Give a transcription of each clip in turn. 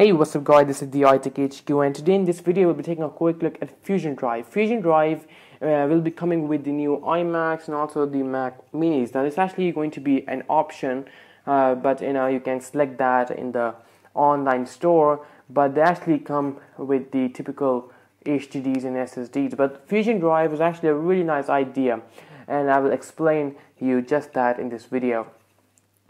Hey what's up guys this is the iTeck and today in this video we'll be taking a quick look at Fusion Drive. Fusion Drive uh, will be coming with the new iMacs and also the Mac Minis. Now is actually going to be an option uh, but you know you can select that in the online store but they actually come with the typical HDDs and SSDs but Fusion Drive is actually a really nice idea and I will explain you just that in this video.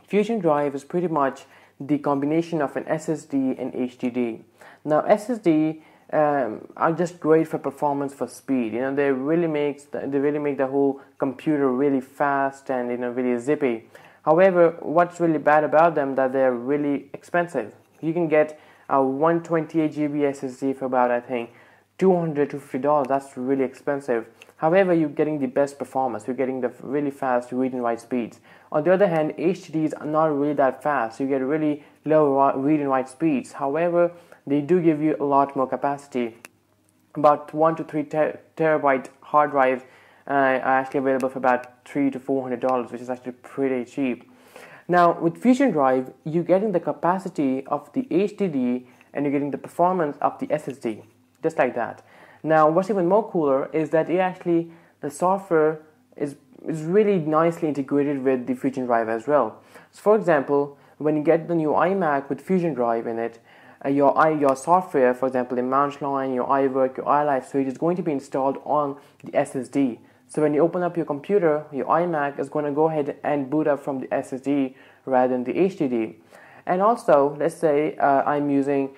Fusion Drive is pretty much the combination of an SSD and HDD. Now SSD um, are just great for performance for speed. You know they really makes the, they really make the whole computer really fast and you know really zippy. However, what's really bad about them that they're really expensive. You can get a 128 GB SSD for about I think 200 to 50 dollars. That's really expensive. However, you're getting the best performance. You're getting the really fast read and write speeds. On the other hand, HDDs are not really that fast. You get really low read and write speeds. However, they do give you a lot more capacity. About one to three ter terabyte hard drive uh, are actually available for about three to four hundred dollars, which is actually pretty cheap. Now, with Fusion Drive, you're getting the capacity of the HDD and you're getting the performance of the SSD, just like that. Now, what's even more cooler is that it actually the software is is really nicely integrated with the Fusion Drive as well. So, for example, when you get the new iMac with Fusion Drive in it, uh, your i your software, for example, the Mountain Lion, your iWork, your iLife Suite is going to be installed on the SSD. So when you open up your computer, your iMac is going to go ahead and boot up from the SSD rather than the HDD. And also, let's say uh, I'm using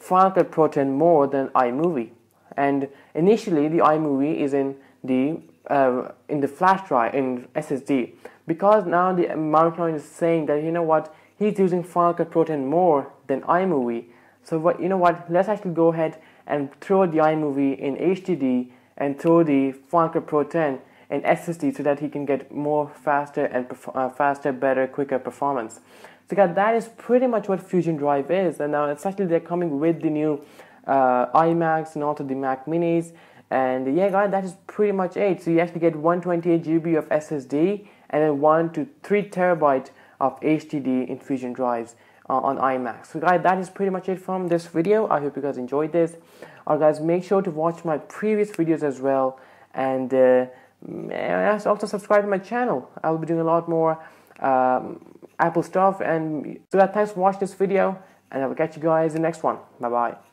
Final Cut Pro 10 more than iMovie. And initially the iMovie is in the uh, in the flash drive in SSD because now the Mountain is saying that you know what he's using Final Cut Pro 10 more than iMovie. So what you know what let's actually go ahead and throw the iMovie in HDD and throw the Final Cut Pro 10 in SSD so that he can get more faster and uh, faster better quicker performance so guys that is pretty much what Fusion Drive is and now especially they're coming with the new uh, iMacs and also the Mac Minis. And yeah, guys, that is pretty much it. So you actually get 128 GB of SSD and then one to three terabyte of HDD infusion drives uh, on iMac. So guys, that is pretty much it from this video. I hope you guys enjoyed this. Alright guys, make sure to watch my previous videos as well. And uh, also subscribe to my channel. I will be doing a lot more um, Apple stuff. And so guys, thanks for watching this video. And I will catch you guys in the next one. Bye bye.